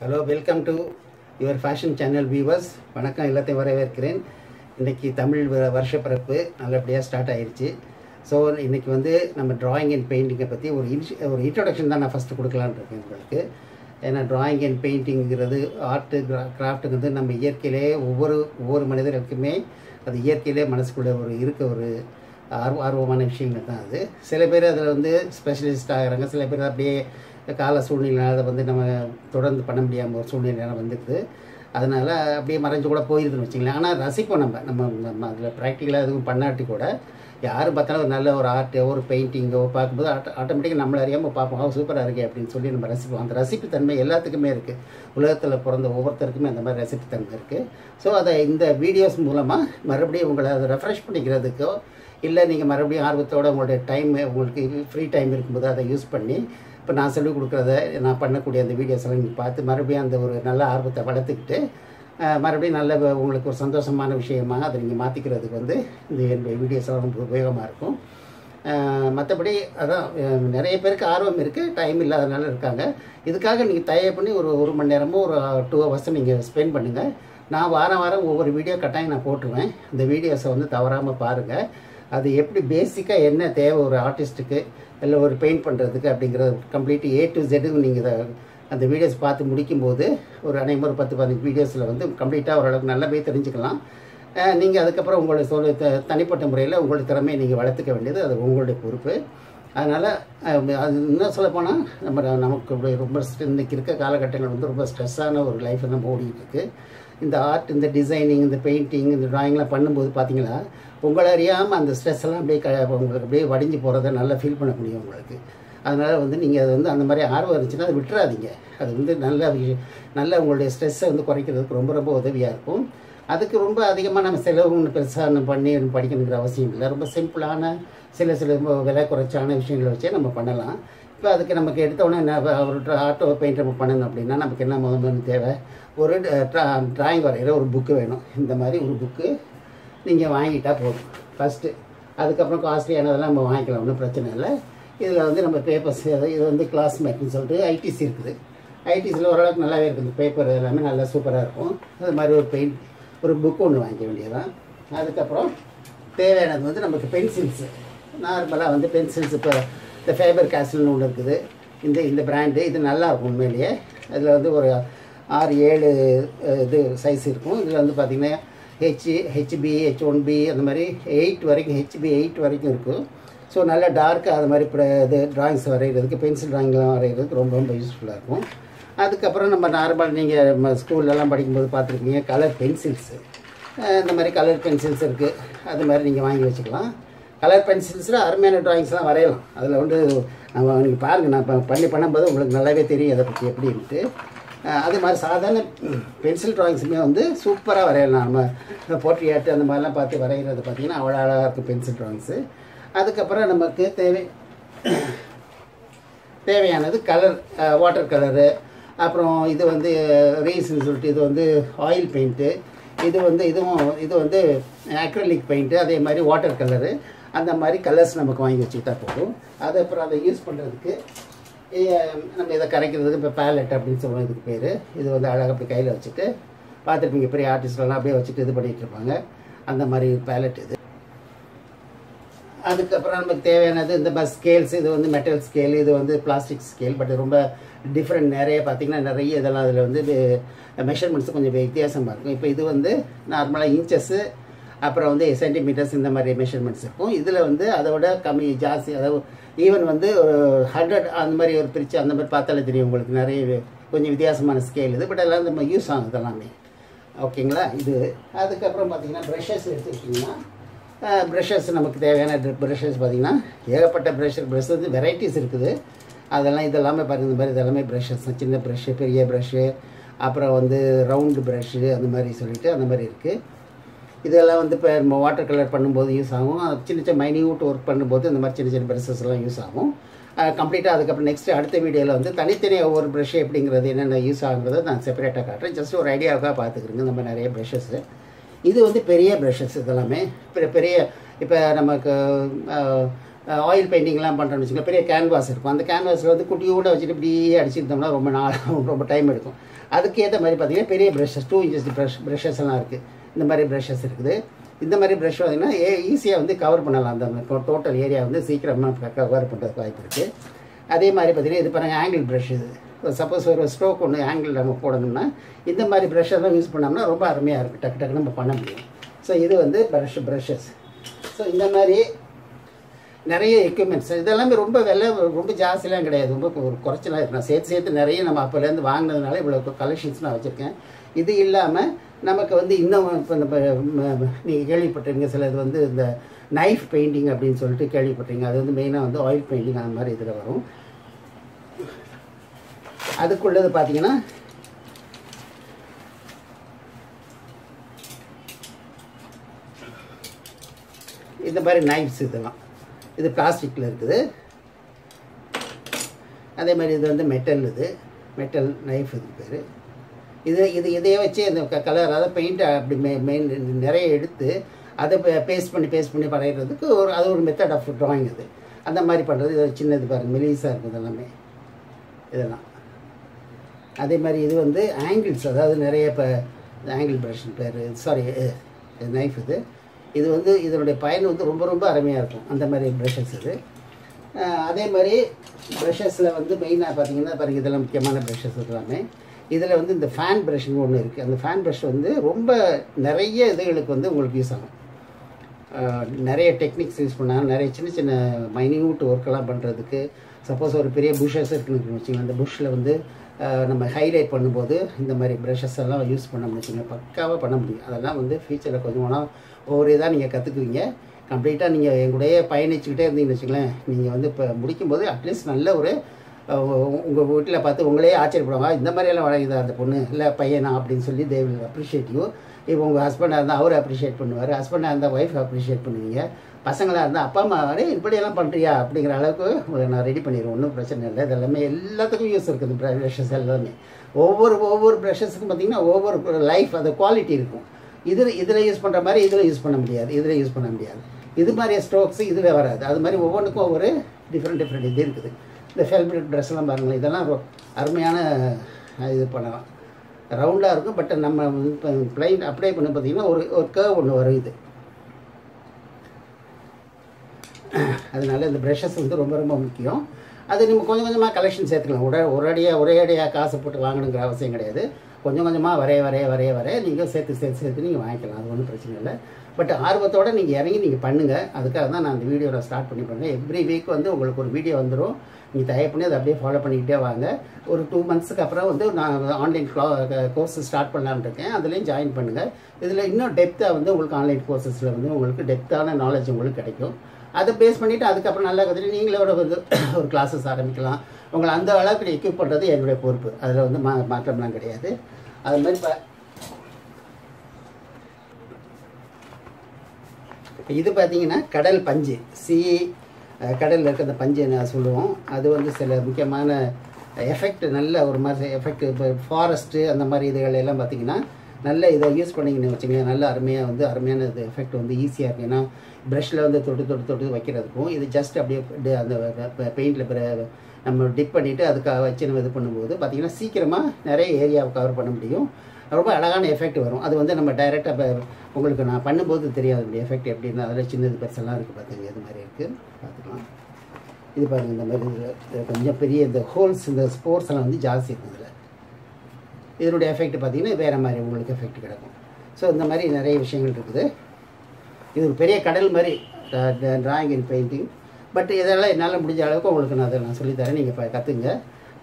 Hello welcome to your fashion channel viewers வணக்கம் எல்லாத்தையும் வரவேற்கிறேன். இன்றைக்கி தமிழ் வ- வருஷப்பிறப்பு நல்லபடியாக ஸ்டார்ட் ஆயிடுச்சு ஸோ இன்றைக்கி வந்து நம்ம ட்ராயிங் அண்ட் பெயிண்டிங்கை பற்றி ஒரு இன்ஷ் ஒரு இன்ட்ரொடக்ஷன் தான் நான் ஃபஸ்ட்டு கொடுக்கலான்னு இருக்கேன் உங்களுக்கு. ஏன்னா ட்ராயிங் அண்ட் பெயிண்டிங்கிறது ஆர்ட்டு கிரா கிராஃப்ட்டுங்கிறது நம்ம இயற்கையிலே ஒவ்வொரு ஒவ்வொரு மனிதருக்குமே அது இயற்கையிலே மனசுக்குள்ள ஒரு இருக்க ஒரு ஆர்வ ஆர்வமான விஷயங்கள் தான் அது. சில பேர் அதில் வந்து ஸ்பெஷலிஸ்ட் ஆகிறாங்க சில பேர் அப்படியே கால சூழ்நிலையால் அதை வந்து நம்ம தொடர்ந்து பண்ண முடியாமல் ஒரு சூழ்நிலையெல்லாம் வந்துடுது அதனால் அப்படியே மறைஞ்சு கூட போயிருதுன்னு வச்சுங்களேன் ஆனால் ரசிப்போம் நம்ம. நம்ம நம்ம அதில் ப்ராக்டிக்கலாக எதுவும் பண்ணாட்டி கூட யார் பார்த்தாலும் ஒரு நல்ல ஒரு ஆர்ட்டோ ஒரு பெயிண்டிங்கோ பார்க்கும்போது ஆட்டோ ஆட்டோமேட்டிக்காக நம்மளை அறியாமல் பார்ப்போம். அவன் சூப்பராக இருக்கே அப்படின்னு சொல்லி நம்ம ரசிப்போம். அந்த ரசிப்புத்தன்மை எல்லாத்துக்குமே இருக்குது உலகத்தில் பிறந்த ஒவ்வொருத்தருக்குமே அந்த மாதிரி ரசிப்புத்தன்மை இருக்குது ஸோ அதை இந்த வீடியோஸ் மூலமாக மறுபடியும் உங்களை அதை ரெஃப்ரெஷ் பண்ணிக்கிறதுக்கோ இல்லை நீங்கள் மறுபடியும் ஆர்வத்தோட உங்களுடைய டைம் உங்களுக்கு ஃப்ரீ டைம் இருக்கும்போது அதை யூஸ் பண்ணி இப்போ நான் சொல்லிக் கொடுக்குறத நான் பண்ணக்கூடிய அந்த வீடியோஸ் எல்லாம் நீங்கள் பார்த்து மறுபடியும் அந்த ஒரு நல்ல ஆர்வத்தை வளர்த்துக்கிட்டு மறுபடியும் நல்ல உங்களுக்கு ஒரு சந்தோஷமான விஷயமாக அதை நீங்கள் மாற்றிக்கிறதுக்கு வந்து இந்த என்னுடைய வீடியோஸ் எல்லாம் ரொம்ப உபயோகமாக இருக்கும். மற்றபடி அதான் நிறைய பேருக்கு ஆர்வம் இருக்குது டைம் இல்லாதனால இருக்காங்க. இதுக்காக நீங்கள் தயார் பண்ணி ஒரு ஒரு மணி நேரமும் ஒரு டூ ஹவர்ஸை நீங்கள் ஸ்பெண்ட் பண்ணுங்கள் நான் வாரம் வாரம் ஒவ்வொரு வீடியோ கட்டாயம் நான் போட்டுருவேன். இந்த வீடியோஸை வந்து தவறாமல் பாருங்கள் அது எப்படி பேசிக்காக என்ன தேவை ஒரு ஆர்டிஸ்ட்டுக்கு இல்லை ஒரு பெயிண்ட் பண்ணுறதுக்கு அப்படிங்கிறது கம்ப்ளீட் ஏ டு ஜெட்டுக்கு நீங்கள் இதை அந்த வீடியோஸ் பார்த்து முடிக்கும்போது ஒரு அனைவரும் ஒரு பத்து பதினஞ்சு வீடியோஸில் வந்து கம்ப்ளீட்டாக ஓரளவுக்கு நல்லாவே தெரிஞ்சுக்கலாம். நீங்கள் அதுக்கப்புறம் உங்களுடைய சொல்ல தனிப்பட்ட முறையில் உங்களுடைய திறமையை நீங்கள் வளர்த்துக்க வேண்டியது அது உங்களுடைய பொறுப்பு. அதனால் அது இன்னும் சொல்லப்போனால் நம்ம நமக்கு ரொம்ப இன்றைக்கி இருக்க காலகட்டங்கள் வந்து ரொம்ப ஸ்ட்ரெஸ்ஸான ஒரு லைஃப் நம்ம ஓடிக்கிட்டு இருக்குது இந்த ஆர்ட் இந்த டிசைனிங் இந்த பெயிண்டிங் இந்த ட்ராயிங்லாம் பண்ணும்போது பார்த்தீங்கன்னா உங்களை அறியாமல் அந்த ஸ்ட்ரெஸ் எல்லாம் அப்படியே க உங்களுக்கு அப்படியே வடிஞ்சு போகிறத நல்லா ஃபீல் பண்ண முடியும் உங்களுக்கு. அதனால் வந்து நீங்கள் அது வந்து அந்த மாதிரி ஆர்வம் இருந்துச்சுன்னா அதை விட்டுறாதீங்க. அது வந்து நல்ல நல்ல உங்களுடைய ஸ்ட்ரெஸ்ஸை வந்து குறைக்கிறதுக்கு ரொம்ப ரொம்ப உதவியாக இருக்கும். அதுக்கு ரொம்ப அதிகமாக நம்ம செலவு ஒன்று பெருசாக பண்ணி படிக்கணுங்கிற அவசியம் இல்லை. ரொம்ப சிம்பிளான சில சில ரொம்ப விலை குறைச்சான விஷயங்களை வச்சே நம்ம பண்ணலாம். இப்போ அதுக்கு நமக்கு எடுத்தோடனே என்ன ஒரு ஆட்டோ பெயிண்ட் நம்ம பண்ணணும் அப்படின்னா நமக்கு என்ன முதல் முதல்ல தேவை? ஒரு ட்ரா ட்ராயிங் வரைகிற ஒரு புக்கு வேணும். இந்த மாதிரி ஒரு புக்கு நீங்கள் வாங்கிட்டால் போதும். ஃபஸ்ட்டு அதுக்கப்புறம் காஸ்ட்லியானதெல்லாம் நம்ம வாங்கிக்கலாம் ஒன்றும் பிரச்சனை இல்லை. இதில் வந்து நம்ம பேப்பர்ஸ் இது வந்து கிளாஸ்மேட்னு சொல்லிட்டு ஐடிசி இருக்குது. ஐடிசியில் ஓரளவுக்கு நல்லாவே இருக்குது பேப்பர் எல்லாமே நல்லா சூப்பராக இருக்கும். அது மாதிரி ஒரு பெயிண்ட் ஒரு புக் ஒன்று வாங்கிக்க வேண்டியதான் அதுக்கப்புறம் தேவையானது வந்து நமக்கு பென்சில்ஸு நார்மலாக வந்து பென்சில்ஸ் இப்போ இந்த ஃபேபர் கேசல்னு ஒன்று இருக்குது. இந்த இந்த பிராண்டு இது நல்லா இருக்கும் உண்மையிலேயே. அதில் வந்து ஒரு ஆறு ஏழு இது சைஸ் இருக்கும். இதில் வந்து பார்த்திங்கன்னா H HB H one B அந்த மாதிரி எயிட் வரைக்கும் ஹெச்பி எயிட் வரைக்கும் இருக்கும் ஸோ நல்லா டார்க்காக அது மாதிரி இப்போ இது ட்ராயிங்ஸ் வரைகிறதுக்கு பென்சில் ட்ராயிங்லாம் வரைகிறதுக்கு ரொம்ப ரொம்ப யூஸ்ஃபுல்லாக இருக்கும். அதுக்கப்புறம் நம்ம நார்மல் நீங்கள் ஸ்கூல்லலாம் படிக்கும்போது பார்த்துருக்கீங்க கலர் பென்சில்ஸு இந்த மாதிரி கலர் பென்சில்ஸ் இருக்குது அது மாதிரி நீங்கள் வாங்கி வச்சுக்கலாம். கலர் பென்சில்ஸில் அருமையான ட்ராயிங்ஸ்லாம் வரையலாம். அதில் வந்து நம்ம நீங்கள் பாருங்கள் நான் இப்போ பண்ணி பண்ணும்போது உங்களுக்கு நல்லாவே தெரியும் அதை பற்றி எப்படின்ட்டு அது மாதிரி சாதாரண பென்சில் ட்ராயிங்ஸுமே வந்து சூப்பராக வரையலாம். நம்ம போர்ட்ரியாட்டு அந்த மாதிரிலாம் பார்த்து வரைகிறது பார்த்தீங்கன்னா அவ்வளோ அழகாக இருக்கும் பென்சில் ட்ராயிங்ஸு. அதுக்கப்புறம் நமக்கு தேவை தேவையானது கலர் வாட்டர் கலரு அப்புறம் இது வந்து ரீஸ்ன்னு சொல்லிட்டு இது வந்து ஆயில் பெயிண்ட்டு இது வந்து இதுவும் இது வந்து அக்ரலிக் பெயிண்ட்டு அதே மாதிரி வாட்டர் கலரு அந்த மாதிரி கலர்ஸ் நமக்கு வாங்கி வச்சுக்கிட்டா போதும். அது அப்புறம் அதை யூஸ் பண்ணுறதுக்கு நம்ம இதை கரைக்கிறதுக்கு இப்போ பேலட் அப்படின்னு சொல்லுவோம் இதுக்கு பேர். இது வந்து அழகாக அப்படி கையில் வச்சுட்டு பார்த்துருப்பீங்க பெரிய ஆர்டிஸ்ட்லாம் அப்படியே வச்சுட்டு இது பண்ணிகிட்டு இருப்பாங்க. அந்த மாதிரி பேலட் இது. அதுக்கப்புறம் நமக்கு தேவையானது இந்த மாதிரி ஸ்கேல்ஸ் இது வந்து மெட்டல் ஸ்கேல் இது வந்து பிளாஸ்டிக் ஸ்கேல் பட் ரொம்ப டிஃப்ரெண்ட் நிறைய பார்த்தீங்கன்னா நிறைய இதெல்லாம் அதில் வந்து மெஷர்மெண்ட்ஸ் கொஞ்சம் வித்தியாசமாக இருக்கும். இப்போ இது வந்து நார்மலாக இன்ச்சஸ்ஸு அப்புறம் வந்து சென்டிமீட்டர்ஸ் இந்த மாதிரி மெஷர்மெண்ட்ஸ் இருக்கும். இதில் வந்து அதை விட கம்மி ஜாஸ்தி. அதாவது ஈவன் வந்து ஒரு ஹண்ட்ரட் அந்த மாதிரி ஒரு பிரித்து அந்த மாதிரி பார்த்தாலே தெரியும் உங்களுக்கு. நிறைய கொஞ்சம் வித்தியாசமான ஸ்கேல் இது. பட் எல்லாம் நம்ம யூஸ் ஆகுது எல்லாமே. ஓகேங்களா இது. அதுக்கப்புறம் பார்த்தீங்கன்னா ப்ரஷஸ் எடுத்துக்கிட்டிங்கன்னா ப்ரஷஸ் நமக்கு தேவையான ப்ரஷஸ் பார்த்தீங்கன்னா ஏகப்பட்ட ப்ரெஷர் ப்ரஷ் வந்து வெரைட்டிஸ் இருக்குது. அதெல்லாம் இதெல்லாமே பாருங்க. இந்த மாதிரி இதெல்லாமே ப்ரஷஸ் சின்ன ப்ரெஷ்ஷு பெரிய ப்ரஷ்ஷு அப்புறம் வந்து ரவுண்டு ப்ரஷ்ஷு அந்த மாதிரி சொல்லிட்டு அந்த மாதிரி இருக்குது இதெல்லாம் வந்து இப்போ நம்ம வாட்டர் கலர் பண்ணும்போது யூஸ் ஆகும். அது சின்ன சின்ன மைன்யூட் ஒர்க் பண்ணும்போது இந்த மாதிரி சின்ன சின்ன ப்ரஷஸ் எல்லாம் யூஸ் ஆகும். கம்ப்ளீட்டாக அதுக்கப்புறம் நெக்ஸ்ட் அடுத்த வீடியோவில் வந்து தனித்தனியாக ஒவ்வொரு ப்ரஷ் எப்படிங்கிறது என்னென்ன யூஸ் ஆகுங்கிறத நான் செப்பரேட்டாக காட்டுறேன். ஜஸ்ட் ஒரு ஐடியாவுக்காக பார்த்துக்கிறேங்க நம்ம நிறைய ப்ரஷஸ்ஸு இது வந்து பெரிய ப்ரஷஸ் இதெல்லாமே. பெரிய பெரிய இப்போ நமக்கு ஆயில் பெயிண்டிங்லாம் பண்ணுறோம்னு வச்சுக்கோங்க. பெரிய கேன்வாஸ் இருக்கும். அந்த கேன்வாஸில் வந்து குட்டியோட வச்சுட்டு இப்படியே அடிச்சுருந்தோம்னா ரொம்ப நாள் ரொம்ப டைம் எடுக்கும். அதுக்கேற்ற மாதிரி பார்த்தீங்கன்னா பெரிய brushes two inches brush brushes எல்லாம் இருக்குது இந்த மாதிரி ப்ரஷஸ் இருக்குது. இந்த மாதிரி ப்ரஷ் பார்த்திங்கன்னா ஏ ஈஸியாக வந்து கவர் பண்ணலாம். அந்த டோட்டல் ஏரியா வந்து சீக்கிரமாக கவர் பண்ணுறதுக்கு வாய்ப்பு இருக்குது அதே மாதிரி பார்த்தீங்கன்னா இது பாருங்கள் ஆங்கிள் ப்ரஷ் இது. சப்போஸ் ஒரு ஸ்ட்ரோக் ஒன்று ஆங்கிள் நம்ம போடணும்னா இந்த மாதிரி ப்ரஷ்ஷெல்லாம் யூஸ் பண்ணோம்னா ரொம்ப அருமையாக இருக்குது டக்கு டக்கு நம்ம பண்ண முடியும். ஸோ இது வந்து ப்ரஷ் ப்ரஷஸ் ஸோ இந்த மாதிரி நிறைய எக்யூப்மெண்ட்ஸ் இதெல்லாமே ரொம்ப விலை ரொம்ப ஜாஸ்திலாம் கிடையாது. ரொம்ப ஒரு குறைச்சலாம் இருக்கு நான் சேர்த்து சேர்த்து நிறைய நம்ம அப்போலேருந்து வாங்கினதுனால இவ்வளோ கலெக்ஷன்ஸ் நான் வச்சுருக்கேன். இது இல்லாமல் நமக்கு வந்து இன்னும் இப்போ நம்ம நீங்கள் கேள்விப்பட்டிருங்க சிலது வந்து இந்த நைஃப் பெயிண்டிங் அப்படின்னு சொல்லிட்டு கேள்விப்பட்டிருங்க அது வந்து மெயினாக வந்து ஆயில் பெயிண்டிங் அந்த மாதிரி இதில் வரும். அதுக்குள்ளது பார்த்தீங்கன்னா இந்த மாதிரி நைஃப்ஸ் இதெல்லாம். இது பிளாஸ்டிக்கில் இருக்குது. அதே மாதிரி இது வந்து மெட்டல் இது. மெட்டல் நைஃப் இது பேர். இது இது இதையே வச்சு இந்த கலர் அதை பெயிண்ட் அப்படி மெ மெயின் நிறைய எடுத்து அதை பேஸ்ட் பண்ணி பேஸ்ட் பண்ணி வரைகிறதுக்கு ஒரு அது ஒரு மெத்தட் ஆஃப் ட்ராயிங் இது அந்த மாதிரி பண்ணுறது இது சின்னது பாருங்கள் மெலிசாக இருக்குது எல்லாமே. இதெல்லாம். அதே மாதிரி இது வந்து ஆங்கிள்ஸ் அதாவது நிறைய இப்போ ஆங்கிள் ப்ரஷ் பேர் சாரி நைஃப் இது. இது வந்து இதனுடைய பயன் வந்து ரொம்ப ரொம்ப அருமையாக இருக்கும் அந்த மாதிரி ப்ரஷஸ் இது. அதே மாதிரி ப்ரஷஸில் வந்து மெயினாக பார்த்தீங்கன்னா பாருங்கள் இதெல்லாம் முக்கியமான ப்ரஷஸ் எல்லாமே. இதில் வந்து இந்த ஃபேன் ப்ரஷ்னு ஒன்று இருக்குது அந்த ஃபேன் ப்ரஷ் வந்து ரொம்ப நிறைய இதுகளுக்கு வந்து உங்களுக்கு யூஸ் ஆகும். நிறைய டெக்னிக்ஸ் யூஸ் பண்ணாங்க நிறைய சின்ன சின்ன மைன்யூட் ஒர்க்கெல்லாம் பண்ணுறதுக்கு சப்போஸ் ஒரு பெரிய புஷ்ஷஸ் இருக்குன்னு வச்சுக்கோங்க அந்த புஷ்ஷில் வந்து நம்ம ஹைலைட் பண்ணும்போது இந்த மாதிரி ப்ரஷஸ் எல்லாம் யூஸ் பண்ண முடிச்சுங்க பக்காவாக பண்ண முடியும். அதெல்லாம் வந்து ஃபியூச்சரில் கொஞ்சம் வேணால் ஒவ்வொரு இதாக நீங்கள் கற்றுக்குவீங்க கம்ப்ளீட்டாக நீங்கள் எங்களுடைய பயணிச்சுக்கிட்டே இருந்தீங்கன்னு வச்சுங்களேன் நீங்கள் வந்து இப்போ முடிக்கும்போது அட்லீஸ்ட் நல்ல ஒரு உங்கள் வீட்டில் பார்த்து உங்களே ஆச்சரியப்படுவாங்க. இந்த மாதிரியெல்லாம் வழங்குதா அந்த பொண்ணு? இல்லை பையனா? அப்படின்னு சொல்லி தே வில் அப்ரிஷியேட் யூ இப்போ உங்கள் ஹஸ்பண்டாக இருந்தால் அவர் அப்ரிஷியேட் பண்ணுவார். ஹஸ்பண்டாக இருந்தால் ஒய்ஃப் அப்ரிஷியேட் பண்ணுவீங்க. பசங்களாக இருந்தால் அப்பா அம்மா இப்படியெல்லாம் பண்ணுறியா அப்படிங்கிற அளவுக்கு உங்களை நான் ரெடி பண்ணிடுவேன் ஒன்றும் பிரச்சனை இல்லை. இது எல்லாமே எல்லாத்துக்கும் யூஸ் இருக்குது. ப்ரஷஸ் எல்லாமே. ஒவ்வொரு ஒவ்வொரு ப்ரஷஸுக்கும் பார்த்தீங்கன்னா ஒவ்வொரு லைஃப் அது குவாலிட்டி இருக்கும். இதில் இதில் யூஸ் பண்ணுற மாதிரி இதில் யூஸ் பண்ண முடியாது. இதில் யூஸ் பண்ண முடியாது. இது மாதிரி ஸ்ட்ரோக்ஸ் இதில் வராது. அது மாதிரி ஒவ்வொன்றுக்கும் ஒவ்வொரு டிஃப்ரெண்ட் டிஃப்ரெண்ட் இது இருக்குது. இந்த ஃபெல்பிரிட் ட்ரெஸ்லாம் பாருங்களேன். இதெல்லாம் அருமையான இது பண்ணலாம். ரவுண்டாக இருக்கும் பட் நம்ம இப்போ பிளைன் அப்ளை பண்ண பார்த்தீங்கன்னா ஒரு ஒரு கேர்வ் ஒன்று வரும் இது. அதனால இந்த ப்ரெஷஸ் வந்து ரொம்ப ரொம்ப முக்கியம். அது நம்ம கொஞ்சம் கொஞ்சமாக கலெக்ஷன் சேர்த்துக்கலாம். உட ஒரேடியாக ஒரேடியாக காசு போட்டு வாங்கணுங்கிற அவசியம் கிடையாது. கொஞ்சம் கொஞ்சமாக வரைய வரைய வரைய வரைய நீங்கள் சேர்த்து சேர்த்து சேர்த்து நீங்கள் வாங்கிக்கலாம். அது ஒன்றும் பிரச்சனை இல்லை. பட் ஆர்வத்தோடு நீங்கள் இறங்கி நீங்கள் பண்ணுங்கள் அதுக்காக தான் நான் அந்த வீடியோவில் ஸ்டார்ட் பண்ணி பண்ணுறேன் எவ்ரி வீக் வந்து உங்களுக்கு ஒரு வீடியோ வந்துடும் நீங்கள் தயார் பண்ணி அதை அப்படியே ஃபாலோ பண்ணிக்கிட்டே வாங்க. ஒரு டூ மந்த்ஸுக்கு அப்புறம் வந்து நான் ஆன்லைன் க்ளா கோர்ஸ் ஸ்டார்ட் பண்ணலான்னு இருக்கேன். அதுலேயும் ஜாயின் பண்ணுங்கள் இதில் இன்னும் டெப்த்தாக வந்து உங்களுக்கு ஆன்லைன் கோர்சஸில் வந்து உங்களுக்கு டெப்த்தான நாலேஜ் உங்களுக்கு கிடைக்கும். அதை பேஸ் பண்ணிவிட்டு அதுக்கப்புறம் நல்லா கற்றுட்டு நீங்களே ஒரு ஒரு கிளாஸஸ் ஆரம்பிக்கலாம். உங்களை அந்த அளவுக்கு எக்யூப் பண்ணுறது என்னுடைய பொறுப்பு. அதில் வந்து மா மாற்றம்லாம் கிடையாது. அது மாதிரி இப்போ இது பார்த்தீங்கன்னா கடல் பஞ்சு. சி கடலில் இருக்க அந்த பஞ்சை நான் சொல்லுவோம். அது வந்து சில முக்கியமான எஃபெக்ட் நல்ல ஒரு மாதிரி எஃபெக்ட் இப்போ ஃபாரஸ்ட்டு அந்த மாதிரி இதுகள் எல்லாம் பார்த்தீங்கன்னா நல்ல இதை யூஸ் பண்ணிங்கன்னு வச்சுங்களேன் நல்ல அருமையாக வந்து அருமையான இது எஃபெக்ட் வந்து ஈஸியாக இருக்குது ஏன்னா ப்ரஷில் வந்து தொட்டு தொட்டு தொட்டு வைக்கிறதுக்கும் இது ஜஸ்ட் அப்படியே அந்த பெயிண்டில் நம்ம டிப் பண்ணிவிட்டு அதுக்காக வச்சு நம்ம இது பண்ணும்போது பார்த்திங்கன்னா சீக்கிரமாக நிறைய ஏரியாவை கவர் பண்ண முடியும். ரொம்ப அழகான எஃபெக்ட் வரும். அது வந்து நம்ம டைரெக்டாக உங்களுக்கு நான் பண்ணும்போது தெரியாது அப்படி எஃபெக்ட் எப்படின்னா அதில் சின்னது பெருசெல்லாம் இருக்குது பார்த்துங்க இது மாதிரி இருக்குது பார்த்துக்கலாம். இது பாருங்கள் இந்த மாதிரி கொஞ்சம் பெரிய இந்த ஹோல்ஸ் இந்த ஸ்போர்ட்ஸ் எல்லாம் வந்து ஜாஸ்தி இருக்கும் இதில். இதனுடைய எஃபெக்ட் பார்த்திங்கன்னா வேறு மாதிரி உங்களுக்கு எஃபெக்ட் கிடைக்கும். ஸோ இந்த மாதிரி நிறைய விஷயங்கள் இருக்குது. இது ஒரு பெரிய கடல் மாதிரி ட்ராயிங் அண்ட் பெயிண்டிங் பட் இதெல்லாம் என்னால் முடிஞ்ச அளவுக்கு உங்களுக்கு நான் அதை நான் சொல்லித்தரேன். நீங்கள் கற்றுங்க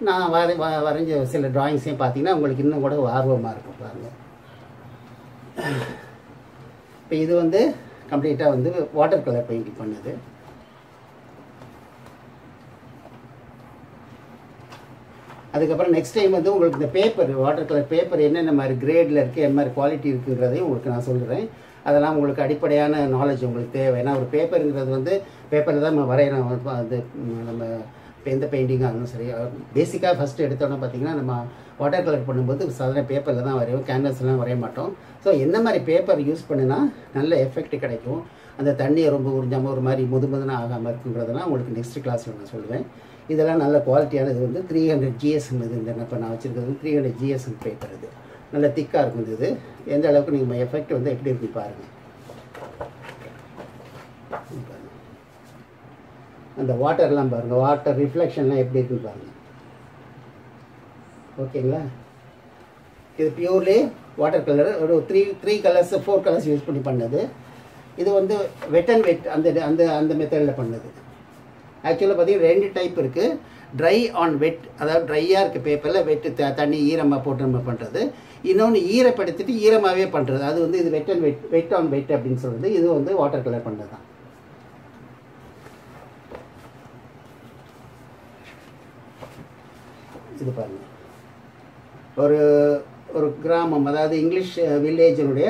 நான் வரை வரைஞ்ச சில ட்ராயிங்ஸையும் பார்த்தீங்கன்னா உங்களுக்கு இன்னும் கூட ஆர்வமாக இருக்கும் பாருங்கள் இப்போ இது வந்து கம்ப்ளீட்டாக வந்து வாட்டர் கலர் பெயிண்டிங் பண்ணது. அதுக்கப்புறம் நெக்ஸ்ட் டைம் வந்து உங்களுக்கு இந்த பேப்பர் வாட்டர் கலர் பேப்பர் என்னென்ன மாதிரி கிரேடில் இருக்குது என்ன மாதிரி குவாலிட்டி இருக்குங்கிறதையும் உங்களுக்கு நான் சொல்கிறேன் அதெல்லாம் உங்களுக்கு அடிப்படையான நாலேஜ் உங்களுக்கு தேவை. ஏன்னா ஒரு பேப்பருங்கிறது வந்து பேப்பரில் தான் நம்ம வரையணும். அது நம்ம எந்த பெயிண்டிங்காக இருந்தாலும் சரி. பேசிக்காக ஃபஸ்ட்டு எடுத்தோன்னே பார்த்தீங்கன்னா நம்ம வாட்டர் கலர் பண்ணும்போது சாதாரண பேப்பரில் தான் வரையும் கேன்வஸ்லாம் வரைய மாட்டோம். ஸோ என்ன மாதிரி பேப்பர் யூஸ் பண்ணினா நல்ல எஃபெக்ட் கிடைக்கும். அந்த தண்ணியை ரொம்ப உறிஞ்சாமல் ஒரு மாதிரி முது முதுன்னு ஆகாமல் இருக்குங்கிறதெல்லாம் உங்களுக்கு நெக்ஸ்ட் கிளாஸில் நான் சொல்லுவேன். இதெல்லாம் நல்ல குவாலிட்டியான இது வந்து த்ரீ ஹண்ட்ரட் ஜிஎஸ்ன்னு இது இந்த இப்போ நான் வச்சுருக்கிறது த்ரீ ஹண்ட்ரட் ஜிஎஸ்ன்னு பேப்பர் இது. நல்ல திக்காக இருக்கும் இந்த இது. எந்த அளவுக்கு நீங்கள் எஃபெக்ட் வந்து எப்படி இருக்குன்னு பாருங்கள் அந்த வாட்டர்லாம் பாருங்கள் வாட்டர் ரிஃப்ளெக்ஷன்லாம் எப்படி இருக்குன்னு பாருங்கள் ஓகேங்களா? இது பியூர்லி வாட்டர் கலர் ஒரு three three colours four colours use பண்ணி பண்ணது. இது வந்து வெட் அண்ட் வெட் அந்த அந்த அந்த மெத்தடில் பண்ணது. ஆக்சுவலாக பார்த்தீங்கன்னா ரெண்டு டைப் இருக்குது ட்ரை ஆன் வெட் அதாவது ட்ரையாக இருக்க பேப்பரில் வெட்டு த தண்ணி ஈரமாக போட்டு நம்ம பண்ணுறது இன்னொன்று ஈரப்படுத்திட்டு ஈரமாகவே பண்ணுறது அது வந்து இது வெட் அண்ட் வெட் வெட் ஆன் வெட் அப்படின்னு சொல்கிறது இது வந்து வாட்டர் கலர் பண்ணுறது தான். இது பாருங்க. ஒரு ஒரு கிராமம் அதாவது இங்கிலீஷ் வில்லேஜினுடைய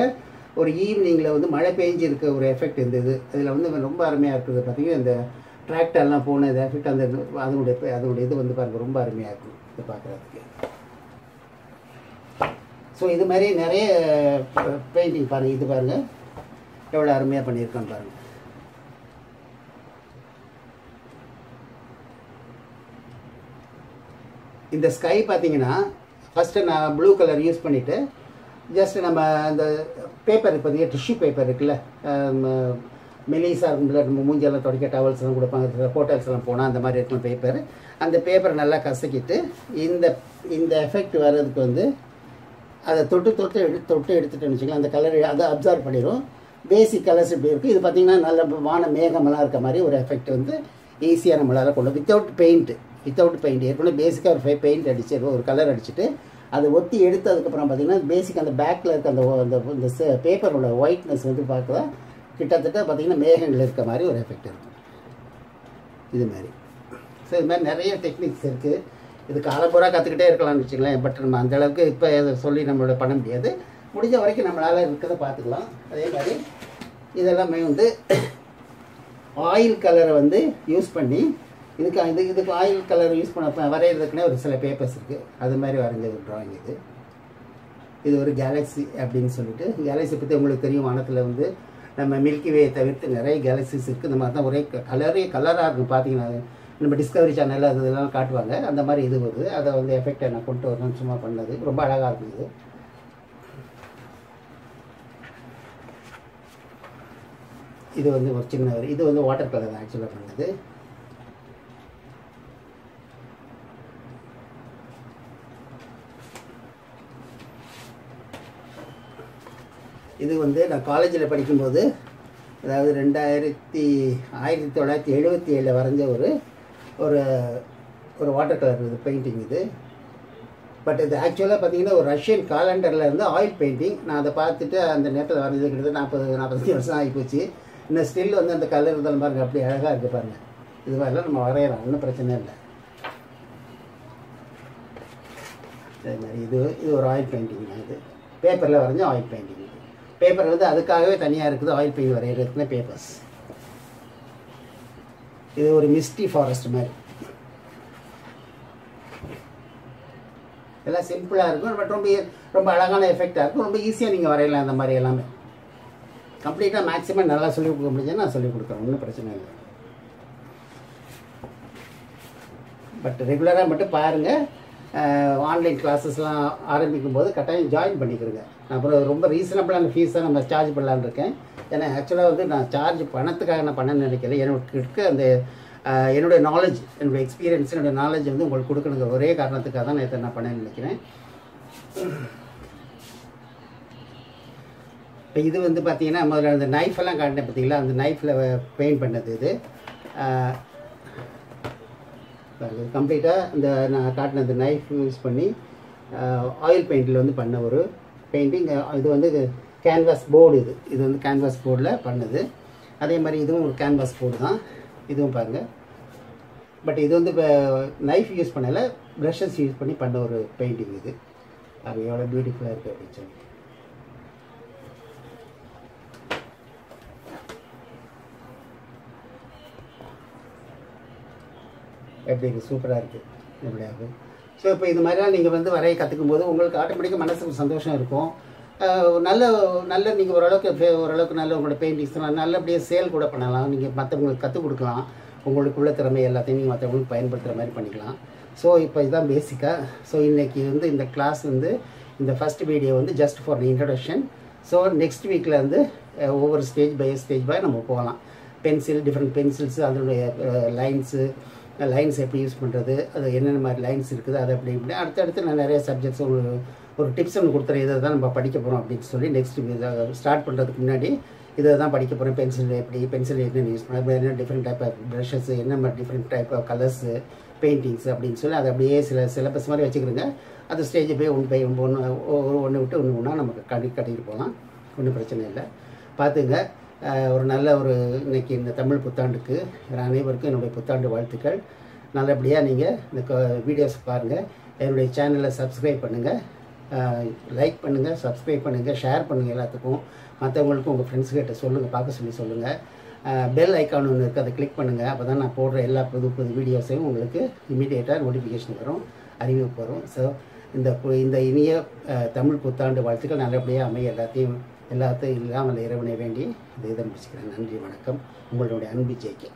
ஒரு ஈவினிங்கில் வந்து மழை பெஞ்சிருக்க ஒரு எஃபெக்ட் இருந்தது இதில் வந்து ரொம்ப அருமையாக இருக்குது. பார்த்தீங்கன்னா இந்த டிராக்டர்லாம் போன இது எஃபெக்ட் அந்த அதனுடைய அதனுடைய இது வந்து பாருங்கள் ரொம்ப அருமையாக இருக்கும் இது பார்க்குறதுக்கு. ஸோ இது மாதிரி நிறைய பெயிண்டிங் பாருங்கள் இது பாருங்கள் எவ்வளோ அருமையாக பண்ணியிருக்கோன்னு பாருங்கள் இந்த ஸ்கை பார்த்தீங்கன்னா ஃபஸ்ட்டு நான் ப்ளூ கலர் யூஸ் பண்ணிவிட்டு ஜஸ்ட் நம்ம அந்த பேப்பர் பார்த்தீங்கன்னா டிஷ்யூ பேப்பர் இருக்குல்ல மெலிசாக இருக்கும்ல நம்ம மூஞ்செல்லாம் துடைக்க டவல்ஸ் எல்லாம் கொடுப்பாங்க ஹோட்டல்ஸ் எல்லாம் போனால் அந்த மாதிரி இருக்கும் பேப்பர் அந்த பேப்பரை நல்லா கசக்கிட்டு இந்த இந்த எஃபெக்ட் வர்றதுக்கு வந்து அதை தொட்டு தொட்டு எடுத்து தொட்டு எடுத்துட்டேன்னு வச்சுக்கலாம் அந்த கலர் அதை அப்சர்வ் பண்ணிடும் பேசிக் கலர்ஸ் இப்படி இருக்குது இது பார்த்திங்கன்னா நல்ல வான மேகமெல்லாம் இருக்க மாதிரி ஒரு எஃபெக்ட் வந்து ஈஸியாக நம்மளால் கொண்டு வித்தவுட் பெயிண்ட்டு வித்தவுட் பெயிண்ட் ஏற்கனவே பேசிக்காக ஒரு பெயிண்ட் அடிச்சு ஒரு கலர் அடிச்சுட்டு அதை ஒத்தி எடுத்ததுக்கப்புறம் பார்த்தீங்கன்னா பேசிக் அந்த பேக்கில் இருக்க அந்த ஒ- அந்த இந்த பேப்பரோட ஒயிட்னஸ் வந்து பார்க்க கிட்டத்தட்ட பார்த்தீங்கன்னா மேகங்கள் இருக்க மாதிரி ஒரு எஃபெக்ட் இருக்கும் இது மாதிரி. ஸோ இது மாதிரி நிறைய டெக்னிக்ஸ் இருக்குது இது காலப்பூரா கற்றுக்கிட்டே இருக்கலாம்னு வச்சுக்கலாம் பட் நம்ம அந்த அளவுக்கு இப்போ இதை சொல்லி நம்மளோட பண்ண முடியாது. முடிஞ்ச வரைக்கும் நம்மளால் இருக்கிறத பார்த்துக்கலாம். அதே மாதிரி இதெல்லாமே வந்து ஆயில் கலரை வந்து யூஸ் பண்ணி இதுக்கு இது இதுக்கு ஆயில் கலர் யூஸ் பண்ண வரைகிறதுக்குனே ஒரு சில பேப்பர்ஸ் இருக்குது அது மாதிரி வரைஞ்சது ட்ராயிங் இது. இது ஒரு கேலக்ஸி அப்படின்னு சொல்லிட்டு கேலக்ஸி பற்றி உங்களுக்கு தெரியும். வானத்தில் வந்து நம்ம மில்கி வே தவிர்த்து நிறைய கேலக்ஸிஸ் இருக்குது இந்த மாதிரி தான் ஒரே கலரே கலராக இருக்கும். பார்த்தீங்கன்னா நம்ம டிஸ்கவரி சேனலில் அது இதெல்லாம் காட்டுவாங்க. அந்த மாதிரி இது வருது. அதை வந்து எஃபெக்டை நான் கொண்டு வரணும்னு சும்மா பண்ணது. ரொம்ப அழகாக இருக்கும் இது. இது வந்து ஒரு சின்ன இது வந்து வாட்டர் கலர் ஆக்சுவலாக பண்ணது. இது வந்து நான் காலேஜில் படிக்கும்போது அதாவது ரெண்டாயிரத்தி ஆயிரத்தி தொள்ளாயிரத்தி எழுபத்தி ஏழில் வரைஞ்ச ஒரு ஒரு ஒரு வாட்டர் கலர் இது பெயிண்டிங் இது. பட் இது ஆக்சுவலாக பார்த்தீங்கன்னா ஒரு ரஷ்யன் காலண்டரில் இருந்து ஆயில் பெயிண்டிங் நான் அதை பார்த்துட்டு அந்த நேரத்தில் வரைஞ்சது கிட்டத்தட்ட நாற்பது நாற்பத்தஞ்சு வருஷம் ஆகிப்போச்சு. இன்னும் ஸ்டில் வந்து அந்த கலர் இருந்தாலும் பாருங்கள் அப்படி அழகாக இருக்குது பாருங்கள் இது மாதிரிலாம் நம்ம வரையலாம் ஒன்றும் பிரச்சனை இல்லை. அதே மாதிரி இது இது ஒரு ஆயில் பெயிண்டிங் தான் இது. பேப்பரில் வரைஞ்ச ஆயில் பெயிண்டிங் இது. பேப்பர் வந்து அதுக்காகவே தனியாக இருக்குது ஆயில் பெயிண்ட் வரைகிறதுக்குனே பேப்பர்ஸ் இது ஒரு மிஸ்டி ஃபாரஸ்ட் மாதிரி. எல்லாம் சிம்பிளாக இருக்கும் பட் ரொம்ப ரொம்ப அழகான எஃபெக்டாக இருக்கும் ரொம்ப ஈஸியாக நீங்கள் வரையலாம் அந்த மாதிரி எல்லாமே. கம்ப்ளீட்டாக மேக்ஸிமம் நல்லா சொல்லிக் கொடுக்க முடிஞ்சா நான் சொல்லிக் கொடுக்குறேன் ஒன்றும் பிரச்சனை இல்லை. பட் ரெகுலராக மட்டும் பாருங்கள் ஆன்லைன் கிளாஸஸ்லாம் ஆரம்பிக்கும் போது கட்டாயம் ஜாயின் பண்ணிக்கிறேங்க. அப்புறம் ரொம்ப ரீசனபிளான ஃபீஸாக நம்ம சார்ஜ் பண்ணலான்னு இருக்கேன். ஏன்னா ஆக்சுவலாக வந்து நான் சார்ஜ் பணத்துக்காக நான் பண்ண நினைக்கல. எனக்கு இருக்க அந்த என்னுடைய நாலேஜ் என்னுடைய எக்ஸ்பீரியன்ஸ் என்னுடைய நாலேஜ் வந்து உங்களுக்கு கொடுக்கணுங்க. ஒரே காரணத்துக்காக தான் நான் நான் பண்ண நினைக்கிறேன். இப்போ இது வந்து பார்த்தீங்கன்னா முதல்ல அந்த நைஃப் எல்லாம் காட்டினேன் பார்த்தீங்களா அந்த நைஃப்பில் பெயிண்ட் பண்ணது இது. கம்ப்ளீட்டாக இந்த நான் காட்டின அந்த நைஃப் யூஸ் பண்ணி ஆயில் பெயிண்டில் வந்து பண்ண ஒரு பெயிண்டிங் இது வந்து கேன்வாஸ் போர்டு இது. இது வந்து கேன்வாஸ் போர்டில் பண்ணது. அதே மாதிரி இதுவும் ஒரு கேன்வாஸ் போர்டு தான். இதுவும் பாருங்கள் பட் இது வந்து இப்போ நைஃப் யூஸ் பண்ணலை ப்ரஷஸ் யூஸ் பண்ணி பண்ண ஒரு பெயிண்டிங் இது. அது எவ்வளோ பியூட்டிஃபுல்லாக இருக்குது அப்படின்னு சொல்லி எப்படி இருக்குது சூப்பராக இருக்குது எப்படியாவது ஸோ இப்போ இது மாதிரிலாம் நீங்கள் வந்து வரைய கற்றுக்கும் போது உங்களுக்கு ஆட்டோமேட்டிக்காக மனசுக்கு சந்தோஷம் இருக்கும். நல்ல நல்ல நீங்கள் ஓரளவுக்கு ஓரளவுக்கு நல்ல உங்களோட பெயிண்டிங்ஸ்லாம் நல்லபடியாக சேல் கூட பண்ணலாம். நீங்கள் மற்றவங்களுக்கு கற்றுக் கொடுக்கலாம். உங்களுக்கு உள்ள திறமை எல்லாத்தையும் நீங்கள் மற்றவங்களுக்கு பயன்படுத்துகிற மாதிரி பண்ணிக்கலாம். ஸோ இப்போ இதுதான் பேசிக்காக ஸோ இன்றைக்கி வந்து இந்த கிளாஸ் வந்து இந்த ஃபஸ்ட் வீடியோ வந்து just for introduction so next வீக்கில் வந்து ஒவ்வொரு ஸ்டேஜ் பை ஸ்டேஜ் பை நம்ம போகலாம். பென்சில் டிஃப்ரெண்ட் பென்சில்ஸு அதனுடைய லைன்ஸு லைன்ஸ் எப்படி யூஸ் பண்ணுறது அது என்னென்ன மாதிரி லைன்ஸ் இருக்குது அது அப்படி இப்படி. அடுத்தடுத்து நான் நிறைய சப்ஜெக்ட்ஸ் ஒரு ஒரு டிப்ஸ் ஒன்று கொடுத்துறேன். இதை தான் நம்ம படிக்க போகிறோம் அப்படின்னு சொல்லி நெக்ஸ்ட் ஸ்டார்ட் பண்ணுறதுக்கு முன்னாடி இதை தான் படிக்க போகிறேன் பென்சில் எப்படி பென்சில் என்னென்ன யூஸ் பண்ண என்ன டிஃப்ரெண்ட் டைப் ஆஃப் ப்ரஷஸ் என்ன மாதிரி different type of colours paintings அப்படின்னு சொல்லி அதை அப்படியே சில சிலபஸ் மாதிரி வச்சுக்கிறோங்க. அந்த ஸ்டேஜை போய் ஒன்று பை ஒன்று ஒன்று விட்டு ஒன்று ஒன்றா நமக்கு கட்டி கட்டிட்டு போகலாம். ஒன்றும் பிரச்சனை இல்லை. பார்த்துங்க. ஒரு நல்ல ஒரு இன்னைக்கு இந்த தமிழ் புத்தாண்டுக்கு அனைவருக்கும் என்னுடைய புத்தாண்டு வாழ்த்துக்கள். நல்லபடியாக நீங்கள் இந்த வீடியோஸ் பாருங்கள் என்னுடைய சேனலை சப்ஸ்கிரைப் பண்ணுங்கள் லைக் பண்ணுங்கள் சப்ஸ்கிரைப் பண்ணுங்கள் ஷேர் பண்ணுங்கள் எல்லாத்துக்கும். மற்றவங்களுக்கும் உங்கள் ஃப்ரெண்ட்ஸ்கிட்ட சொல்லுங்கள் பார்க்க சொல்லி சொல்லுங்கள் பெல் ஐக்கான் ஒன்று இருக்குது அதை கிளிக் பண்ணுங்கள் அப்போ தான் நான் போடுற எல்லா புது புது வீடியோஸையும் உங்களுக்கு இமீடியேட்டாக நோட்டிஃபிகேஷன் வரும் அறிவிப்பு வரும். ஸோ இந்த இந்த இனிய தமிழ் புத்தாண்டு வாழ்த்துக்கள். நல்லபடியாக அமைய எல்லாத்தையும் எல்லாத்தையும் இல்லாமல் இறைவனை வேண்டி இதை இதை முடிச்சுக்கிறேன் நன்றி வணக்கம். உங்களுடைய அன்பு ஜெய்கே.